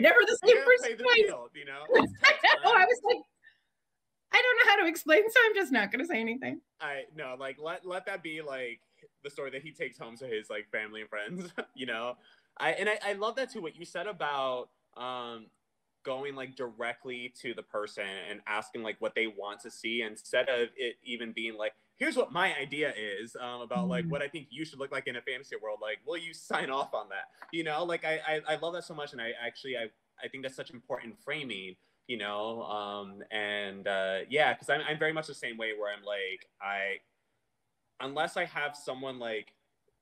Never the same person. The field, you know? I know. I was like, I don't know how to explain, so I'm just not gonna say anything. I no, like let let that be like the story that he takes home to his like family and friends, you know. I and I, I love that too. What you said about um going like directly to the person and asking like what they want to see instead of it even being like here's what my idea is um, about like what i think you should look like in a fantasy world like will you sign off on that? You know like i i, I love that so much and i actually i i think that's such important framing you know um and uh yeah because I'm, I'm very much the same way where i'm like i unless i have someone like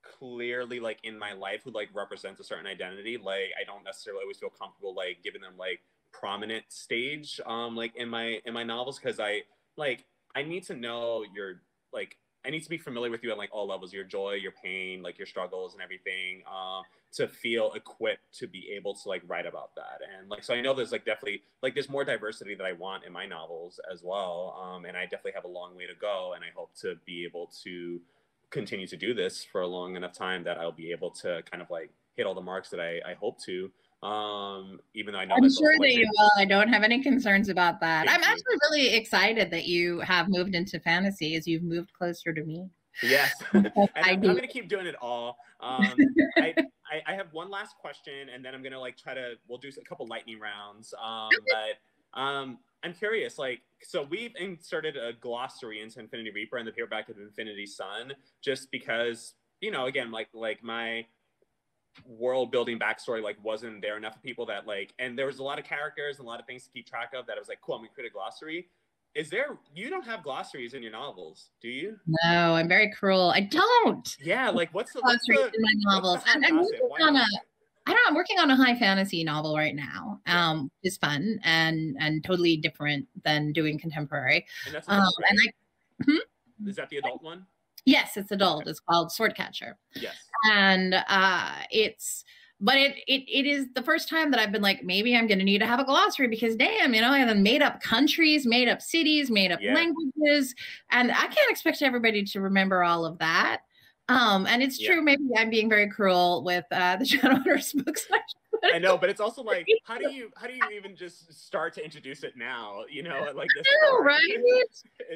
clearly like in my life who like represents a certain identity like i don't necessarily always feel comfortable like giving them like prominent stage um like in my in my novels because i like i need to know your like i need to be familiar with you at like all levels your joy your pain like your struggles and everything um to feel equipped to be able to like write about that. And like so i know there's like definitely like there's more diversity that i want in my novels as well um and i definitely have a long way to go and i hope to be able to continue to do this for a long enough time that I'll be able to kind of like hit all the marks that I, I hope to. Um, even though I know I'm sure that you will. I don't have any concerns about that. Thank I'm you. actually really excited that you have moved into fantasy as you've moved closer to me. Yes, I am going to keep doing it all. Um, I, I, I, have one last question, and then I'm going to like try to. We'll do a couple lightning rounds. Um, but um, I'm curious, like, so we've inserted a glossary into Infinity Reaper and the paperback of Infinity Son, just because, you know, again, like, like my world building backstory like wasn't there enough of people that like, and there was a lot of characters and a lot of things to keep track of that I was like, cool, I'm gonna create a glossary. Is there? You don't have glossaries in your novels, do you? No, I'm very cruel. I don't. Yeah, like what's the glossaries what's the, in my novels? I'm, I'm on a I don't know. I'm working on a high fantasy novel right now. Um, it's fun and and totally different than doing contemporary. And that's um, and I, hmm? Is that the adult one? Yes, it's adult. Okay. It's called Swordcatcher. Yes. And uh, it's but it, it it is the first time that I've been like, maybe I'm gonna need to have a glossary because damn, you know, I have made up countries, made up cities, made up yeah. languages, and I can't expect everybody to remember all of that. Um, and it's true, yeah. maybe I'm being very cruel with uh, the Shadowhunters books. I know, but it's also like, how do you how do you even just start to introduce it now? You know, like this. Know, right?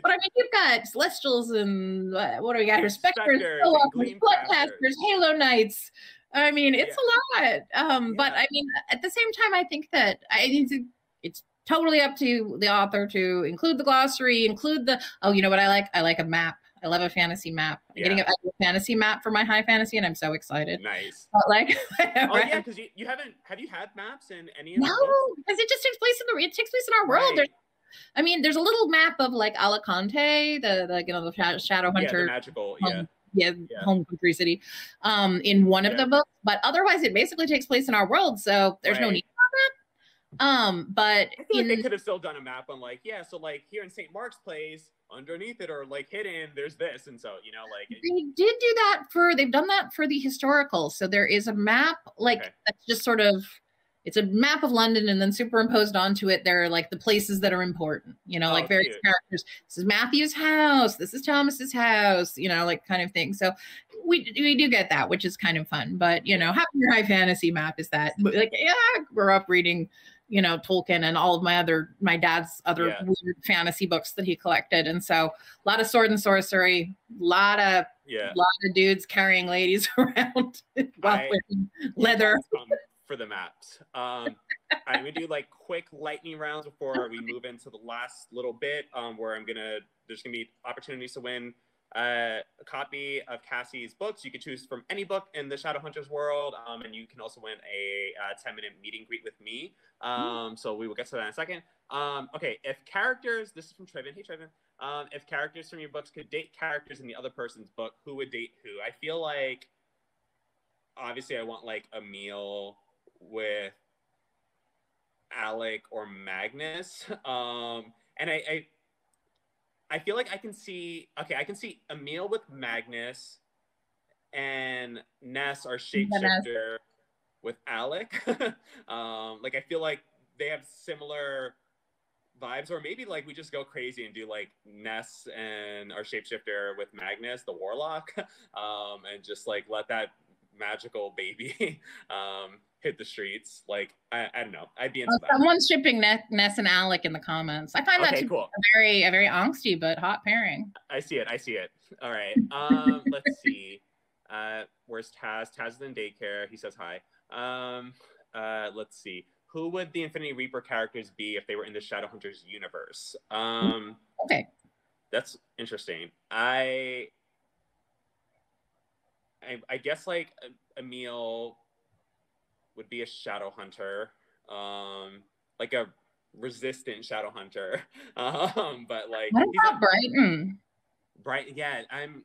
but I mean, you've got Celestials and uh, what do we got here? Specters, Bloodcasters, Halo Knights. I mean, it's yeah. a lot. Um, yeah. But I mean, at the same time, I think that I need to. It's totally up to the author to include the glossary, include the. Oh, you know what I like? I like a map I love a fantasy map. I'm yeah. getting a, a, fantasy map for my high fantasy, and I'm so excited. Nice. But like, oh yeah, because you, you haven't have you had maps in any? Of no, because it just takes place in the it takes place in our world. Right. I mean, there's a little map of like Alicante, the, the you know the shadow hunter, yeah, magical, yeah. yeah, Yeah. home country city, um, in one of the books. But otherwise, it basically takes place in our world, so there's no need. Um, but I feel like they could have still done a map on like, yeah, so like here in St. Mark's Place, underneath it or like hidden, there's this, and so you know, like, they did do that for they've done that for the historical. So there is a map like Okay. that's just sort of it's a map of London and then superimposed onto it there are like the places that are important, you know, Oh, like various cute. characters. This is Matthew's house, this is Thomas's house, you know, like kind of thing. So we we do get that, which is kind of fun. But you know, having your high fantasy map is that like yeah, I grew up reading you know Tolkien and all of my other my dad's other Yeah. weird fantasy books that he collected, and so a lot of sword and sorcery, a lot of yeah, a lot of dudes carrying ladies around I- leather. for the maps. Um, I'm gonna do like quick lightning rounds before we move into the last little bit, um, where I'm gonna there's gonna be opportunities to win uh, a copy of Cassie's books. You can choose from any book in the Shadowhunters world, um, and you can also win a uh, 10 minute meeting greet with me. Um, so we will get to that in a second. Um, okay, if characters, this is from Trevin. Hey, Trevin. Um, if characters from your books could date characters in the other person's book, who would date who? I feel like obviously I want like Emil with Alec or Magnus. Um, and I, I I feel like I can see okay, I can see Emil with Magnus and Ness our shapeshifter with Alec. um, like I feel like they have similar vibes, or maybe like we just go crazy and do like Ness and our shapeshifter with Magnus, the warlock, um, and just like let that magical baby um, hit the streets. Like I, I don't know, I'd be into Oh, that. someone's shipping Ne- Ness and Alec in the comments. I find that Okay, to be a very a very angsty but hot pairing. I see it. I see it. All right. Um, let's see. Uh, where's Taz? Taz is in daycare. He says hi. Um, uh, let's see. Who would the Infinity Reaper characters be if they were in the Shadowhunters universe? Um, Okay. that's interesting. I, I, I guess like Emil would be a shadow hunter, um, like a resistant shadow hunter. Um, but like What about Brighton? Brighton, yeah, I'm.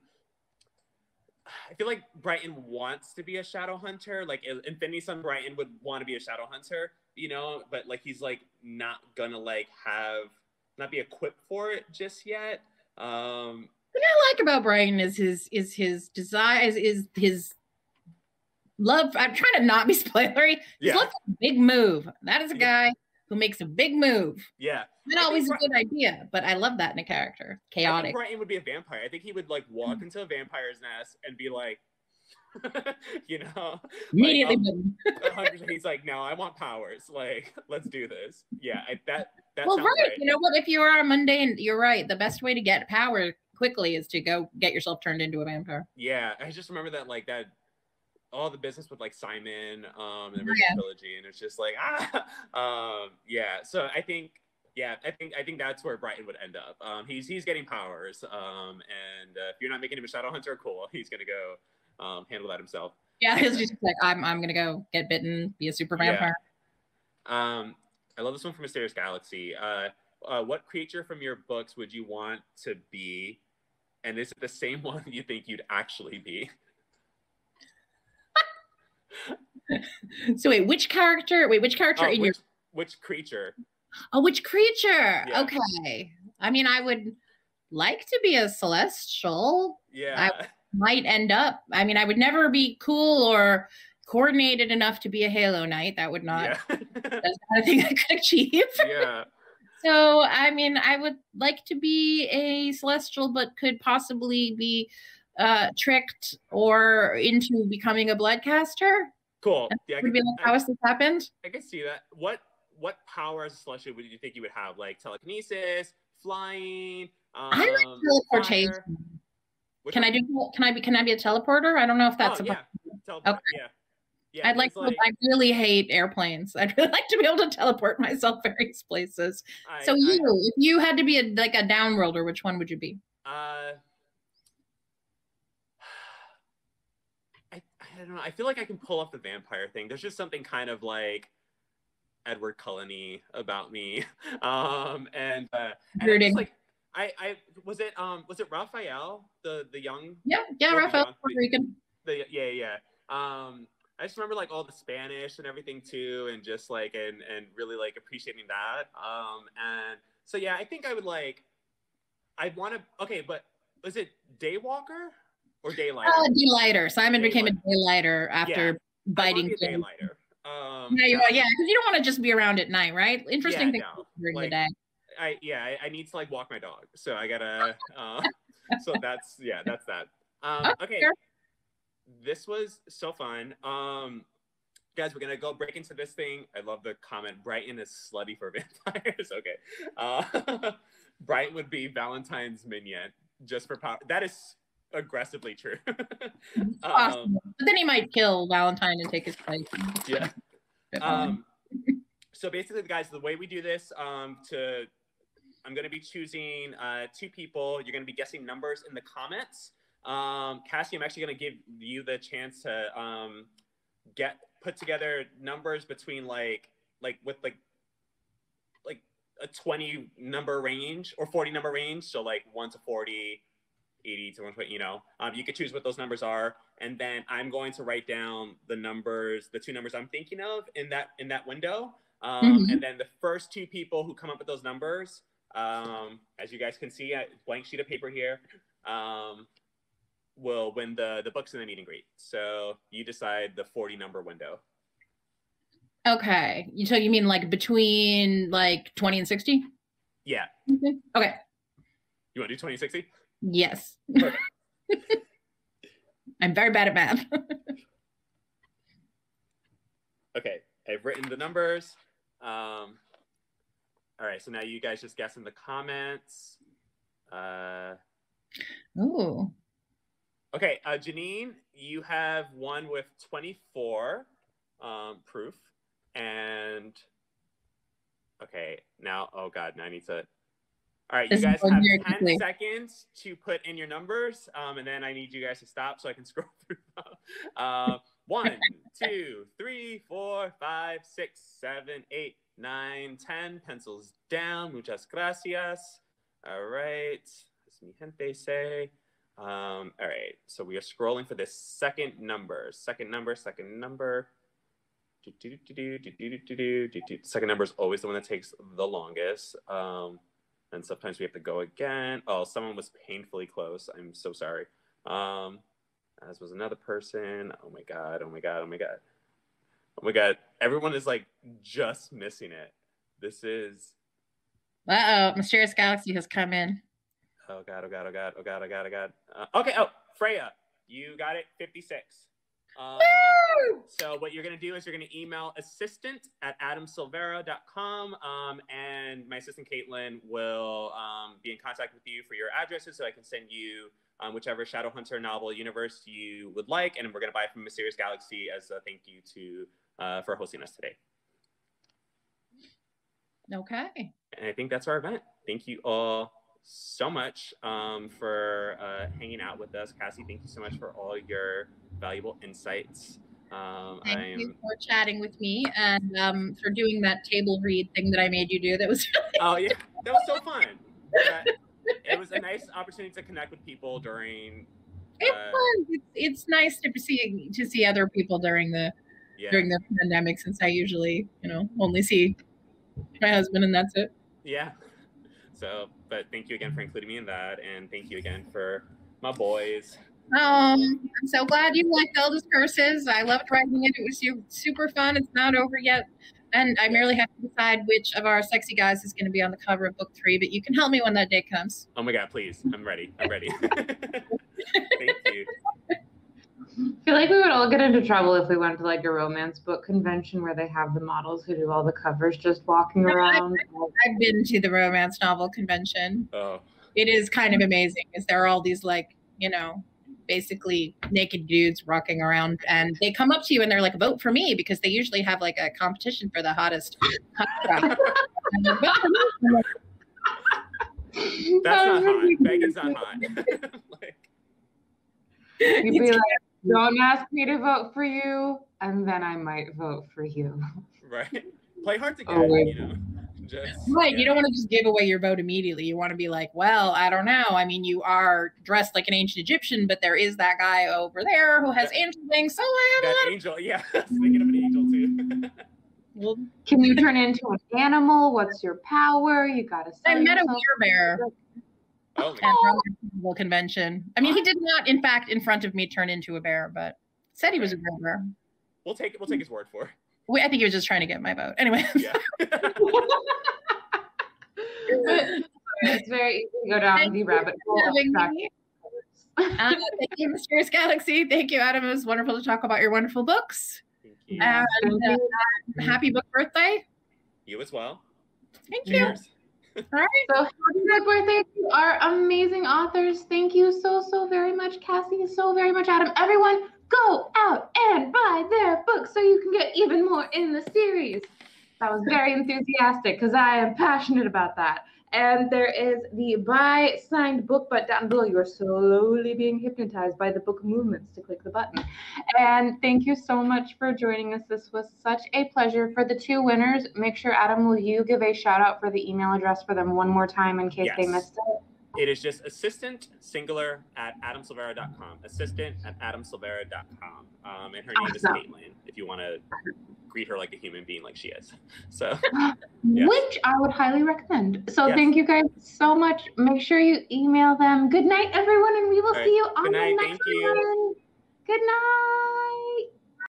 I feel like Brighton wants to be a shadow hunter. Like Infinity Son Brighton would want to be a shadow hunter, you know, but like he's like not gonna like have not be equipped for it just yet. Um, What I like about Brighton is his is his desire is, is his love. I'm trying to not be spoilery. Yeah, a big move. That is a Yeah. guy who makes a big move. yeah. Not always a good idea, but I love that in a character. Chaotic. Brighton would be a vampire. I think he would like walk into a vampire's nest and be like, you know, Immediately. um, boom. a hundred- he's like, no, I want powers. Like, let's do this. Yeah, I, that that well, right. right. You know what? If you are a mundane, you're right. The best way to get power quickly is to go get yourself turned into a vampire. Yeah, I just remember that like that all the business with like Simon um and the Oh, yeah. trilogy and it's just like ah um yeah so I think yeah I think I think that's where Brighton would end up um he's he's getting powers um and uh, if you're not making him a shadow hunter cool he's gonna go um handle that himself Yeah, he's just like I'm. I'm gonna go get bitten, be a super Yeah. vampire. um I love this one from Mysterious Galaxy uh, uh what creature from your books would you want to be and is it the same one you think you'd actually be So wait, which character? Wait, which character Oh, in your? which, which creature Oh, which creature? Yeah. Okay. I mean, I would like to be a celestial. yeah I Might end up. I mean, I would never be cool or coordinated enough to be a Halo Knight. That would not. yeah That's not a thing I could achieve. yeah So, I mean, I would like to be a celestial, but could possibly be uh, tricked or into becoming a bloodcaster. cool yeah I can, be like, how I, has this happened? I can see that what what power as a celestial would you think you would have like telekinesis flying um, I like teleportation. fire? Which Can I do? Can I be? Can I be a teleporter? I don't know if that's. oh, a yeah teleport Okay. yeah yeah I'd like, to. I really hate airplanes. I'd really like to be able to teleport myself various places. I- so I- you, if you had to be a like a downworlder, which one would you be? Uh, I, I don't know. I feel like I can pull off the vampire thing. There's just something kind of like Edward Cullen about me. Um, and uh, and I just like I, I was it um was it Raphael the the young Yeah, yeah, Raphael Rafael, Puerto Rican. the yeah yeah um I just remember like all the Spanish and everything too and just like and and really like appreciating that um and so yeah I think I would like I'd want to okay but was it Daywalker or Daylighter? Uh, daylighter. Simon became a Daylighter. daylighter after Yeah. Biting. things. Daylighter. Um, Yeah, you yeah, because you don't want to just be around at night, right? Interesting Yeah, things no, during like- the day. I yeah, I, I need to like walk my dog, so I gotta. Uh, so that's yeah, that's that. Um, okay, sure. this was so fun. Um, guys, we're gonna go break into this thing. I love the comment. Brighton is slutty for vampires. okay, uh, Brighton would be Valentine's minion just for power. That is aggressively true. um, But then he might kill Valentine and take his place. yeah. Um, so basically, guys, the way we do this, um, to I'm going to be choosing uh, two people. You're going to be guessing numbers in the comments. Um, Cassie, I'm actually going to give you the chance to um, get put together numbers between like like with like like a 20 number range or 40 number range. So like one to 40, 80 to 120. You know, um, you could choose what those numbers are and then I'm going to write down the numbers, the two numbers I'm thinking of in that in that window. Um, Mhm. And then the first two people who come up with those numbers, um, as you guys can see, a blank sheet of paper here, um, will win the the books in the meet and greet. So you decide the 40 number window. okay. You- So you mean like between like 20 and 60? Yeah, Okay. you want to do 2060? Yes. I'm very bad at math. Okay, I've written the numbers. Um, all right, so now you guys just guess in the comments. Uh, Ooh. Okay, uh, Janine, you have one with 24 um, proof. And okay, now, oh God, now I need to. All right, you guys have 10 seconds to put in your numbers, um, and then I need you guys to stop so I can scroll through. uh, one, two, three, four, five, six, seven, eight, nine, ten. Pencils down. Muchas gracias. All right. As mi gente say. Um, all right. So we are scrolling for this second number. Second number, second number. Do, do, do, second number is always the one that takes the longest. Um, and sometimes we have to go again. Oh, someone was painfully close. I'm so sorry. Um, as was another person. Oh my god. Oh my god. Oh my god. Oh my god. Everyone is like just missing it. This is Uh oh. Mysterious Galaxy has come in. Oh god, oh god, oh god, oh god, oh god, oh god. Uh, okay, oh Freya, you got it, 56. Um, so what you're gonna do is you're gonna email assistant at adamsilvera.com um, and my assistant Caitlin will um, be in contact with you for your addresses so I can send you um, whichever Shadowhunter novel universe you would like, and we're gonna buy it from Mysterious Galaxy as a thank you to uh, for hosting us today. Okay. And I think that's our event. Thank you all so much um, for uh, hanging out with us. Cassie, thank you so much for all your valuable insights. Um, Thank I'm, you for chatting with me and um, for doing that table read thing that I made you do. That was oh, yeah, that was so fun. Yeah, it was a nice opportunity to connect with people during, it's Uh, fun. It's, it's nice to see to see other people during the yeah, during the pandemic since I usually you know only see my husband and that's it. yeah. So, but thank you again for including me in that. And thank you again for my boys. Um, I'm so glad you liked Eldest Curses. I loved writing it. It was super fun. It's not over yet. And I merely have to decide which of our sexy guys is going to be on the cover of book three, but you can help me when that day comes. Oh my God, please. I'm ready. I'm ready. thank you. I feel like we would all get into trouble if we went to like a romance book convention where they have the models who do all the covers just walking around. I've been to the romance novel convention. Oh, It is kind of amazing. Is there are all these like, you know, basically naked dudes rocking around and they come up to you and they're like, vote for me because they usually have like a competition for the hottest. hot And they're, "Vote for me." I'm like, that's not hot. Megan's not hot. like, You'd be like, don't ask me to vote for you, and then I might vote for you. right? Play hard to get, Oh, you know. Just, Right. You don't want to just give away your vote immediately. You want to be like, well, I don't know. I mean, you are dressed like an ancient Egyptian, but there is that guy over there who has angel wings. So I have a That lot angel, yeah. Thinking of an angel too. Well, Can you turn into an animal? What's your power? You gotta. I sell met a yourself. werebear oh, at our convention. I mean, he did not, in fact, in front of me, turn into a bear, but said he was a bear. we'll take we'll take his word for. it. We, I think he was just trying to get my vote. Anyway, Yeah. it's very easy to go down the rabbit hole. of having track- me. Uh, thank you, Mysterious Galaxy. Thank you, Adam. It was wonderful to talk about your wonderful books. Thank you. And Thank uh, you. happy book birthday. you as well. Thank you. Cheers. So happy birthday to our amazing authors. Thank you so, so very much, Cassie, so very much, Adam. Everyone, go out and buy their books so you can get even more in the series. That was very enthusiastic because I am passionate about that. And there is the buy signed book, but down below you are slowly being hypnotized by the book movements to click the button. And thank you so much for joining us. This was such a pleasure. For the two winners, make sure Adam, will you give a shout out for the email address for them one more time in case they missed it? It is just assistant singular at adamsilvera.com. Assistant at adamsilvera.com. Um, and her name is Awesome. Caitlin, if you want to greet her like a human being like she is. So, Yes. Which I would highly recommend. So Yes. thank you guys so much. Make sure you email them. Good night, everyone, and we will see you on Good night. the Thank next you. one. Good night.